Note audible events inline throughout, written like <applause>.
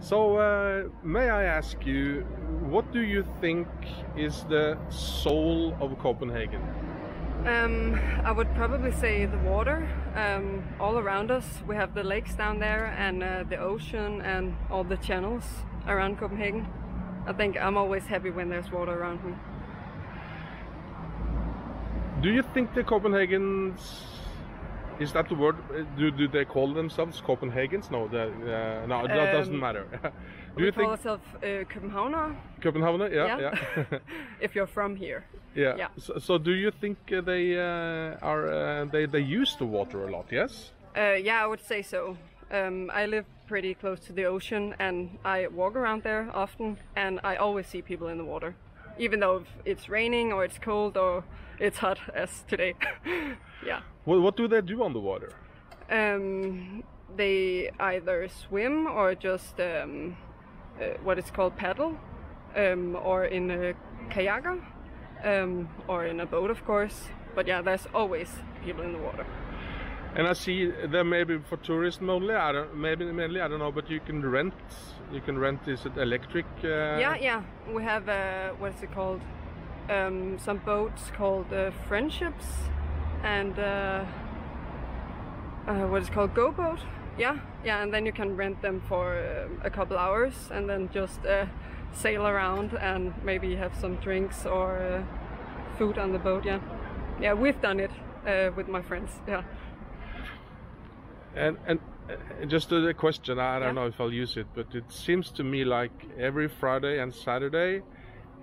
So, uh, may I ask you, what do you think is the soul of Copenhagen? Um, I would probably say the water. Um, all around us, we have the lakes down there and uh, the ocean and all the channels around Copenhagen. I think I'm always happy when there's water around me. Do you think the Copenhagens is that the word? Do, do they call themselves Copenhagans? No, the, uh, no, that doesn't Um, matter. <laughs> do you call think ourselves uh, Københavner Copenhagen? Yeah, Yeah. yeah, <laughs> if you're from here. yeah. Yeah. So, so, do you think uh, they uh, are uh, they they use the water a lot? Yes. Uh, yeah, I would say so. Um, I live pretty close to the ocean and I walk around there often and I always see people in the water. Even though it's raining or it's cold or it's hot as today. <laughs> yeah. What, what do they do on the water? Um, they either swim or just um, uh, what is called paddle um, or in a kayaker um, or in a boat, of course. But yeah, there's always people in the water. And I see there maybe for tourism only. I don't maybe mainly I don't know, but you can rent. You can rent. Is it electric? Uh, Yeah, yeah. We have uh, what is it called? Um, some boats called uh, friendships, and uh, uh, what is called GoBoat. Yeah, yeah. And then you can rent them for uh, a couple hours, and then just uh, sail around and maybe have some drinks or food on the boat. Yeah, yeah. We've done it with my friends. Yeah. And and just a question. I don't Yeah. know if I'll use it, but it seems to me like every Friday and Saturday,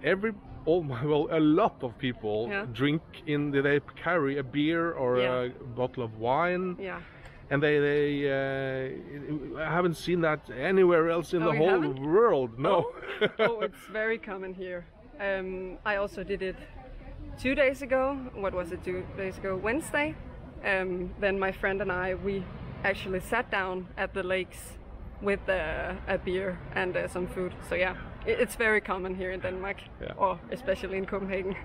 every all <laughs> well a lot of people Yeah. drink in. the- They carry a beer or Yeah. a bottle of wine, Yeah. and they they. Uh, I haven't seen that anywhere else in Oh, the whole haven't? world. No. <laughs> oh, it's very common here. Um, I also did it two days ago. What was it? Two days ago, Wednesday. Um, then my friend and I, we actually sat down at the lakes with uh, a beer and uh, some food. So yeah, it's very common here in Denmark, Yeah. or especially in Copenhagen.